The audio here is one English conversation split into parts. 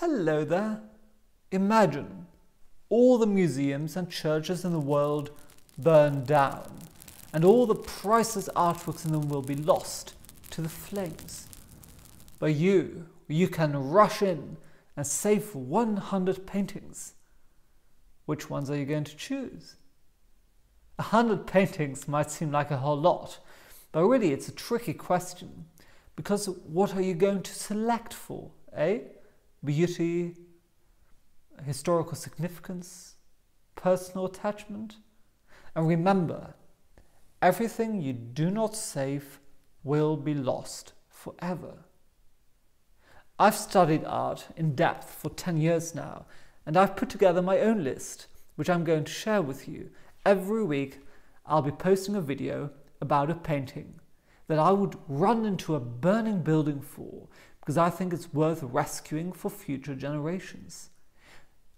Hello there. Imagine all the museums and churches in the world burn down, and all the priceless artworks in them will be lost to the flames. But you, you can rush in and save 100 paintings. Which ones are you going to choose? A hundred paintings might seem like a whole lot, but really it's a tricky question because what are you going to select for? Eh? Beauty, historical significance, personal attachment? And remember, everything you do not save will be lost forever. I've studied art in depth for 10 years now, and I've put together my own list, which I'm going to share with you. Every week, I'll be posting a video about a painting that I would run into a burning building for because I think it's worth rescuing for future generations.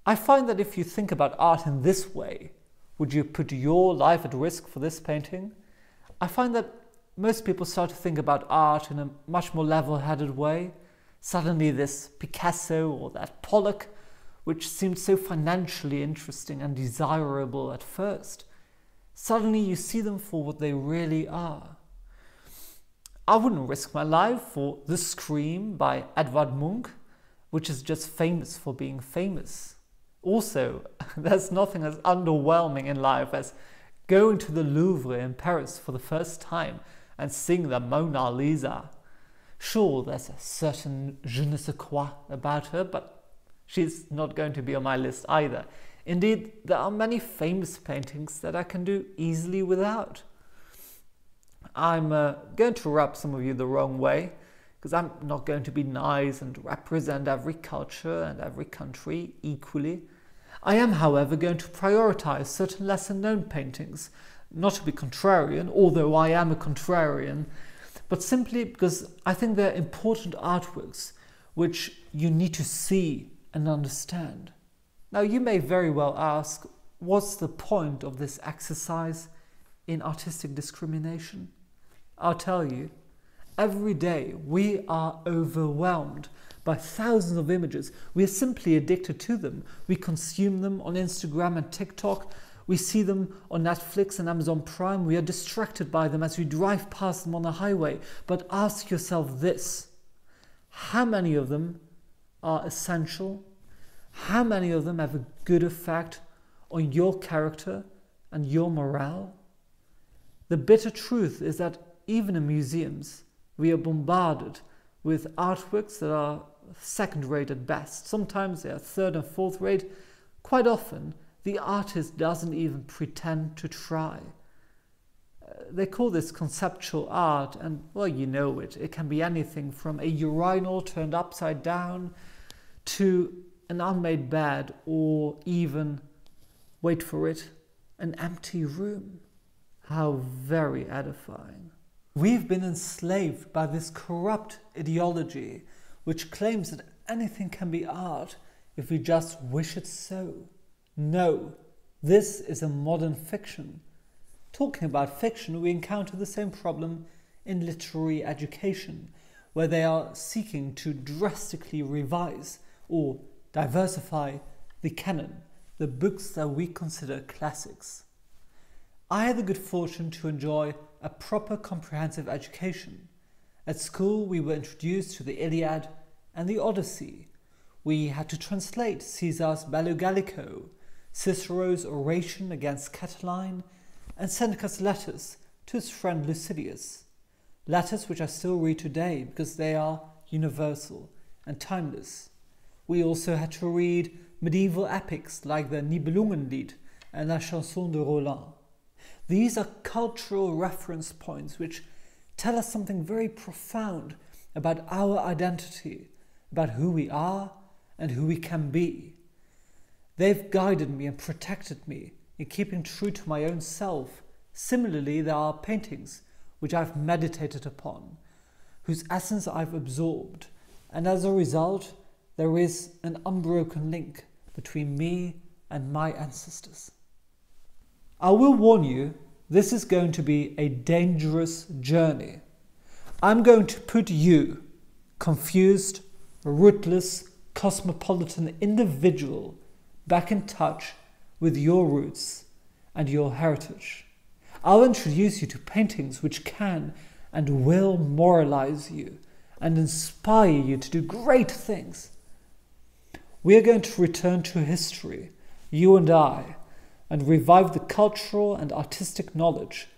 I find that if you think about art in this way, would you put your life at risk for this painting? I find that most people start to think about art in a much more level headed way. Suddenly, this Picasso or that Pollock, which seemed so financially interesting and desirable at first, suddenly you see them for what they really are. I wouldn't risk my life for The Scream by Edvard Munch, which is just famous for being famous. Also, there's nothing as underwhelming in life as going to the Louvre in Paris for the first time and seeing the Mona Lisa. Sure, there's a certain je ne sais quoi about her, but she's not going to be on my list either. Indeed, there are many famous paintings that I can do easily without. I'm uh, going to rub some of you the wrong way because I'm not going to be nice and represent every culture and every country equally. I am, however, going to prioritize certain lesser known paintings, not to be contrarian, although I am a contrarian, but simply because I think they're important artworks which you need to see and understand. Now, you may very well ask, what's the point of this exercise in artistic discrimination? I'll tell you, every day we are overwhelmed by thousands of images. We are simply addicted to them. We consume them on Instagram and TikTok. We see them on Netflix and Amazon Prime. We are distracted by them as we drive past them on the highway. But ask yourself this how many of them are essential? How many of them have a good effect on your character and your morale? The bitter truth is that even in museums, we are bombarded with artworks that are second rate at best. Sometimes they are third and fourth rate. Quite often, the artist doesn't even pretend to try. Uh, they call this conceptual art, and well, you know it. It can be anything from a urinal turned upside down to an unmade bed, or even, wait for it, an empty room. How very edifying. We've been enslaved by this corrupt ideology which claims that anything can be art if we just wish it so. No, this is a modern fiction. Talking about fiction, we encounter the same problem in literary education, where they are seeking to drastically revise or diversify the canon, the books that we consider classics. I had the good fortune to enjoy a proper comprehensive education. At school, we were introduced to the Iliad and the Odyssey. We had to translate Caesar's Bello Gallico, Cicero's oration against Catiline, and Seneca's letters to his friend Lucilius. Letters which I still read today because they are universal and timeless. We also had to read medieval epics like the Nibelungenlied and La Chanson de Roland. These are cultural reference points which tell us something very profound about our identity, about who we are and who we can be. They've guided me and protected me in keeping true to my own self. Similarly, there are paintings which I've meditated upon, whose essence I've absorbed, and as a result, there is an unbroken link between me and my ancestors. I will warn you, this is going to be a dangerous journey. I'm going to put you, confused, rootless, cosmopolitan individual back in touch with your roots and your heritage. I'll introduce you to paintings which can and will moralize you and inspire you to do great things. We are going to return to history, you and I, and revive the cultural and artistic knowledge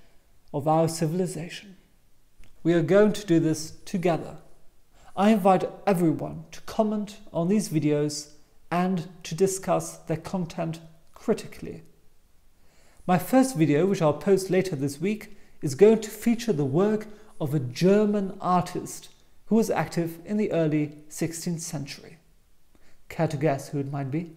of our civilization. We are going to do this together. I invite everyone to comment on these videos and to discuss their content critically. My first video, which I'll post later this week, is going to feature the work of a German artist who was active in the early 16th century. Care to guess who it might be?